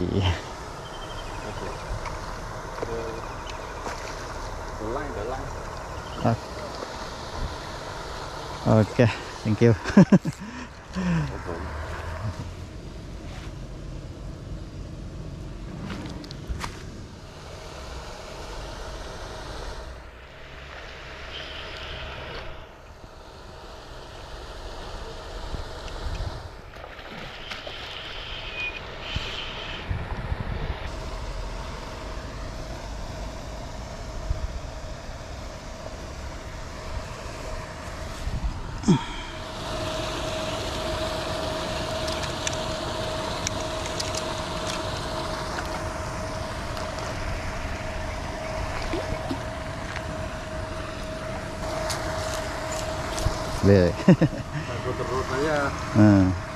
Okay. The, the line, the line. Okay, thank you. Be. Takut terus aja. Hmm.